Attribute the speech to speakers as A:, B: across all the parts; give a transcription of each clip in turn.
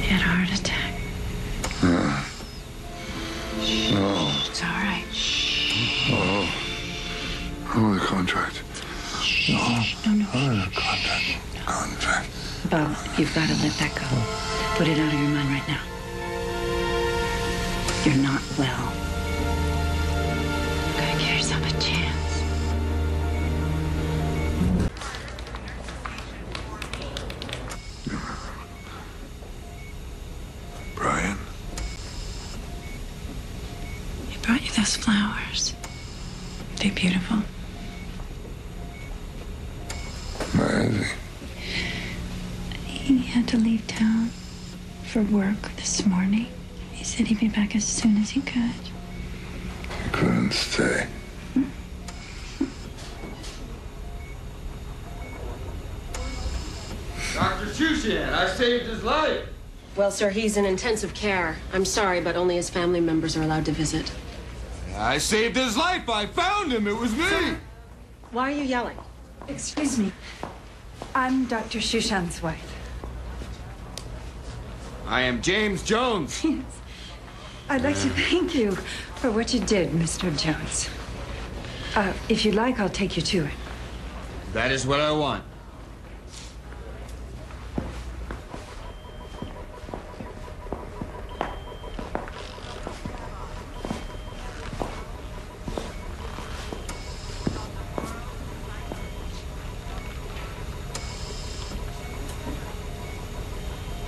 A: He had a heart attack. Hmm.
B: Oh,
A: It's all right.
B: oh, the contract.
A: No, no.
B: Oh, the contract. Contract.
A: Bob, you've got to let that go. Put it out of your mind right now. You're not well. Those flowers. They're beautiful.
B: Where is he?
A: He had to leave town for work this morning. He said he'd be back as soon as he could.
B: He couldn't stay.
C: Dr. Shushan, I saved his life.
D: Well, sir, he's in intensive care. I'm sorry, but only his family members are allowed to visit.
C: I saved his life. I found him. It was me.
D: Why are you yelling?
E: Excuse me. I'm Dr. Shushan's wife.
C: I am James Jones. Yes.
E: I'd like to thank you for what you did, Mr. Jones. Uh, if you'd like, I'll take you to it.
C: That is what I want.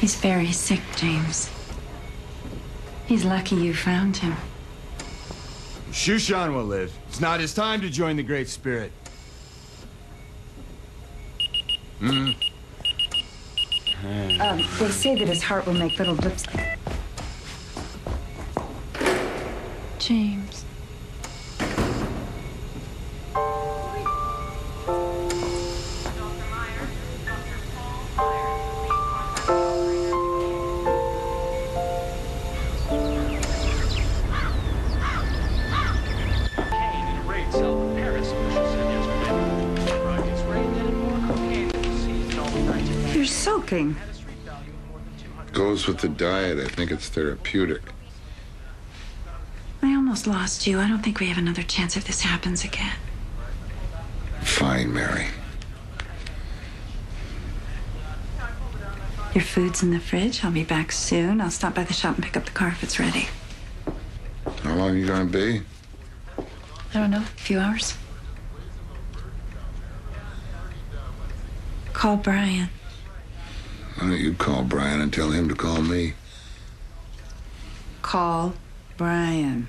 A: He's very sick, James. He's lucky you found him.
C: Shushan will live. It's not his time to join the Great Spirit.
E: Um, they say that his heart will make little blips.
A: James.
F: 200
B: Goes with the diet. I think it's therapeutic.
A: I almost lost you. I don't think we have another chance if this happens again.
B: Fine, Mary.
A: Your food's in the fridge. I'll be back soon. I'll stop by the shop and pick up the car if it's ready.
B: How long are you gonna be?
A: I don't know, a few hours. Call Brian.
B: Why don't you call Brian and tell him to call me?
E: Call
A: Brian.